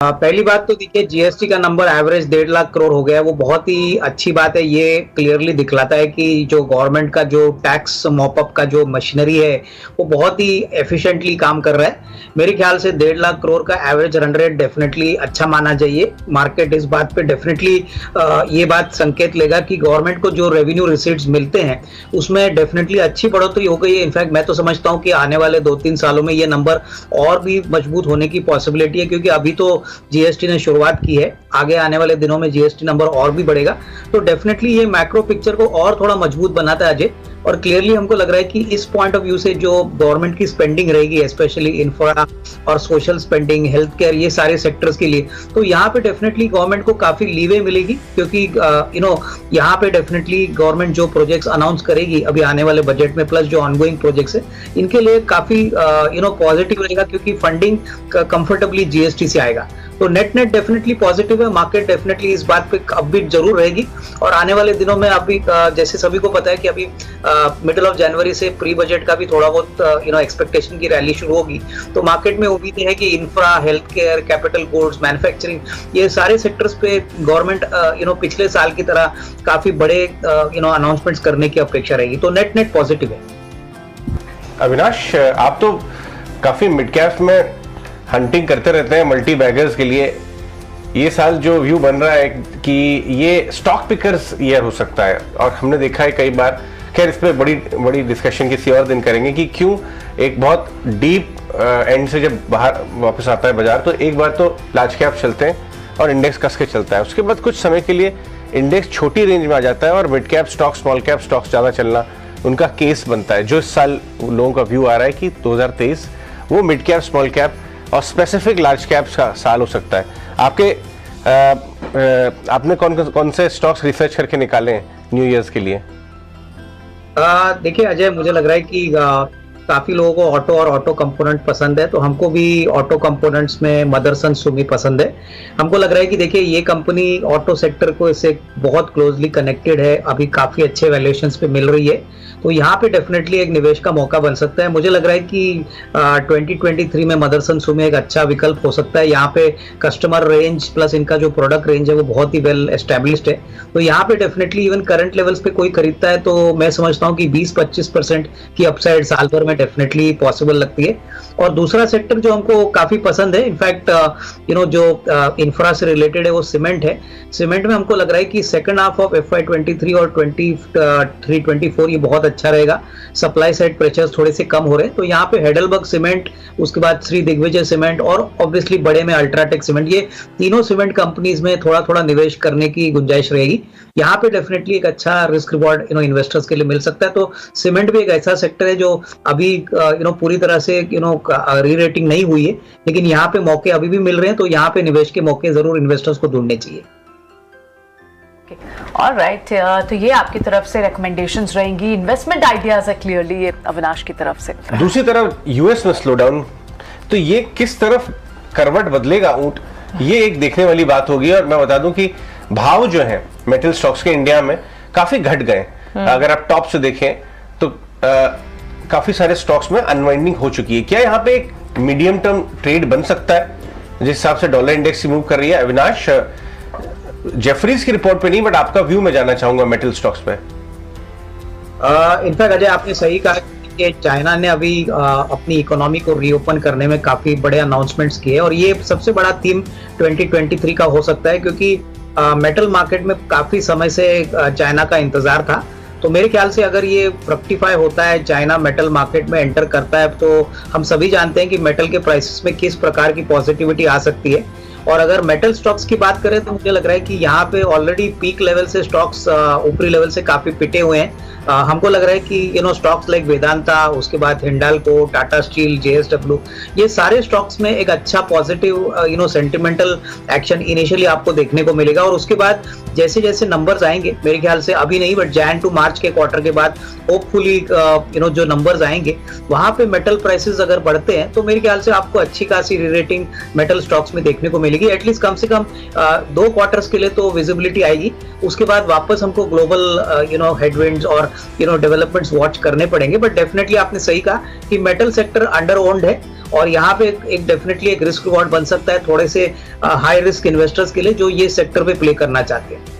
पहली बात तो देखिए जीएसटी का नंबर एवरेज डेढ़ लाख करोड़ हो गया वो बहुत ही अच्छी बात है। ये क्लियरली दिखलाता है कि जो गवर्नमेंट का जो टैक्स मॉपअप का जो मशीनरी है, वो बहुत ही एफिशिएंटली काम कर रहा है। मेरे ख्याल से डेढ़ लाख करोड़ का एवरेज रन रेट डेफिनेटली अच्छा माना जाइए। मार्केट इस बात पे डेफिनेटली ये बात संकेत लेगा कि गवर्नमेंट को जो रेवेन्यू रिसीट्स मिलते हैं, उसमें डेफिनेटली अच्छी बढ़ोतरी हो गई है। इनफैक्ट मैं तो समझता हूँ कि आने वाले दो तीन सालों में ये नंबर और भी मज़बूत होने की पॉसिबिलिटी है, क्योंकि अभी तो जीएसटी ने शुरुआत की है। आगे आने वाले दिनों में जीएसटी नंबर और भी बढ़ेगा। तो डेफिनेटली ये मैक्रो पिक्चर को और थोड़ा मज़बूत बनाता है अजय। और क्लियरली हमको लग रहा है कि इस पॉइंट ऑफ़ व्यू से जो गवर्नमेंट की स्पेंडिंग रहेगी स्पेशली इंफ्रा और सोशल स्पेंडिंग हेल्थ केयर ये सारे सेक्टर्स के लिए तो यहाँ पे डेफिनेटली गवर्नमेंट को काफ़ी लीवे मिलेगी। क्योंकि यू नो यहाँ पे डेफिनेटली गवर्नमेंट जो प्रोजेक्ट्स अनाउंस करेगी अभी आने वाले बजट में प्लस जो ऑनगोइंग प्रोजेक्ट्स है, इनके लिए काफ़ी यू नो पॉजिटिव रहेगा। क्योंकि फंडिंग कंफर्टेबली जीएसटी से आएगा। तो नेट नेट डेफिनेटली पॉजिटिव है मार्केट डेफिनेटली इस बात पे अपबीट ज़रूर रहेगी। और आने वाले दिनों में अभी जैसे सभी को पता है कि अभी मिडिल ऑफ़ जनवरी से प्री बजट का भी थोड़ा बहुत यू नो एक्सपेक्टेशन की रैली शुरू होगी। तो मार्केट में उम्मीद है कि infra health care capital goods manufacturing ये सारे सेक्टर्स पे गवर्नमेंट यू नो पिछले साल की तरह काफ़ी बड़े यू नो अनाउंसमेंट्स करने की अपेक्षा रहेगी। तो नेट नेट पॉजिटिव है। अविनाश, आप तो काफ़ी मिड कैप में हंटिंग करते रहते हैं मल्टी बैगर्स के लिए। ये साल जो व्यू बन रहा है कि ये स्टॉक पिकर्स ईयर हो सकता है। और हमने देखा है कई बार, खैर, इस पर बड़ी बड़ी डिस्कशन किसी और दिन करेंगे कि क्यों एक बहुत डीप एंड से जब बाहर वापस आता है बाज़ार तो एक बार तो लार्ज कैप चलते हैं और इंडेक्स कस के चलता है। उसके बाद कुछ समय के लिए इंडेक्स छोटी रेंज में आ जाता है और mid cap stock small cap stocks ज़्यादा चलना उनका केस बनता है। जो इस साल लोगों का व्यू आ रहा है कि 2023 वो मिड कैप स्मॉल कैप और स्पेसिफिक लार्ज कैप्स का साल हो सकता है। आपके आ, आ, आपने कौन कौन से स्टॉक्स रिसर्च करके निकाले हैं न्यू ईयर्स के लिए? देखिए अजय मुझे लग रहा है कि काफ़ी लोगों को ऑटो और ऑटो कंपोनेंट पसंद है तो हमको भी ऑटो कंपोनेंट्स में मदरसन सुमी पसंद है। हमको लग रहा है कि देखिए, ये कंपनी ऑटो सेक्टर को इससे बहुत क्लोजली कनेक्टेड है, अभी काफ़ी अच्छे वैल्यूएशंस पे मिल रही है। तो यहाँ पे डेफिनेटली एक निवेश का मौका बन सकता है। मुझे लग रहा है कि ट्वेंटी में मदरसन सुमी एक अच्छा विकल्प हो सकता है। यहाँ पे कस्टमर रेंज प्लस इनका जो प्रोडक्ट रेंज है, वो बहुत ही वेल एस्टेब्लिश्ड है। तो यहाँ पे डेफिनेटली इवन करंट लेवल्स पे कोई खरीदता है तो मैं समझता हूँ कि 20-25 परसेंट की अपसाइड साल भर में डेफिनेटली पॉसिबल लगती है। और दूसरा सेक्टर जो हमको काफ़ी पसंद है इनफैक्ट यू नो जो इंफ्रा uh, से रिलेटेड है वो सीमेंट है। सीमेंट में हमको लग रहा है कि second half of F Y और ट्वेंटी थ्री ट्वेंटी फोर ये बहुत अच्छा रहेगा। सप्लाई साइड प्रेशर थोड़े से कम हो रहे हैं। तो यहाँ पे हेडलबर्ग सीमेंट उसके बाद श्री दिग्विजय सीमेंट और ऑब्वियसली बड़े में अल्ट्राटेक सीमेंट ये तीनों सीमेंट कंपनीज़ में थोड़ा थोड़ा निवेश करने की गुंजाइश रहेगी। यहाँ पे डेफिनेटली एक अच्छा risk reward you know investors के लिए मिल सकता है। तो सीमेंट भी एक ऐसा सेक्टर है जो अभी यू नो पूरी तरह से यू नो री रेटिंग नहीं हुई है लेकिन यहाँ पे मौके अभी भी मिल रहे हैं तो यहाँ पे निवेश के मौके ज़रूर इन्वेस्टर्स को ढूँढने चाहिए। और राइट right, तो ये आपकी तरफ़ से रिकमेंडेशन रहेंगी इन्वेस्टमेंट आइडियाज़ है क्लियरली अविनाश की तरफ़ से। दूसरी तरफ़ यूएस में स्लो डाउन तो ये किस तरफ़ करवट बदलेगा ऊँट ये एक देखने वाली बात होगी और मैं बता दूँ कि भाव जो है मेटल स्टॉक्स के इंडिया में काफ़ी घट गए। हम्म। अगर आप टॉप से देखें तो आ, काफ़ी सारे स्टॉक्स में अनवाइंडिंग हो चुकी है। क्या यहाँ पे एक मीडियम टर्म ट्रेड बन सकता है? जिस हिसाब से डॉलर इंडेक्स मूव कर रही है अविनाश जेफरीज की रिपोर्ट पे नहीं बट आपका व्यू मैं जानना चाहूँगा मेटल स्टॉक्स पे इनफैक्ट अजय आपने सही कहा कि चाइना ने अभी आ, अपनी इकोनॉमी को रीओपन करने में काफ़ी बड़े अनाउंसमेंट्स किए और ये सबसे बड़ा थीम 2023 का हो सकता है क्योंकि मेटल मार्केट में काफ़ी समय से चाइना का इंतज़ार था। तो मेरे ख्याल से अगर ये फ्रक्टिफाई होता है चाइना मेटल मार्केट में एंटर करता है तो हम सभी जानते हैं कि मेटल के प्राइसेस में किस प्रकार की पॉजिटिविटी आ सकती है। और अगर मेटल स्टॉक्स की बात करें तो मुझे लग रहा है कि यहाँ पे ऑलरेडी पीक लेवल से स्टॉक्स ऊपरी लेवल से काफ़ी पिटे हुए हैं। आ, हमको लग रहा है कि you know stocks like Vedanta उसके बाद हिंडालको टाटा स्टील जेएसडब्ल्यू ये सारे स्टॉक्स में एक अच्छा positive you know sentimental action initially आपको देखने को मिलेगा। और उसके बाद जैसे जैसे नंबर्स आएँगे मेरे ख्याल से अभी नहीं बट जैन टू मार्च के क्वार्टर के बाद होपफुली यू नो जो नंबर्स आएँगे वहाँ पे मेटल प्राइसेस अगर बढ़ते हैं तो मेरे ख्याल से आपको अच्छी खासी रेटिंग मेटल स्टॉक्स में देखने को मिलेगी। एटलीस्ट कम से कम दो क्वार्टर्स के लिए तो विजिबिलिटी आएगी। उसके बाद वापस हमको ग्लोबल यू नो हेडविंड्स और यू नो डेवलपमेंट्स वॉच करने पड़ेंगे। बट डेफिनेटली आपने सही कहा कि मेटल सेक्टर अंडर ओन्ड है और यहाँ पे एक डेफिनेटली एक रिस्क रिवॉर्ड बन सकता है थोड़े से हाई रिस्क इन्वेस्टर्स के लिए जो ये सेक्टर पे प्ले करना चाहते हैं।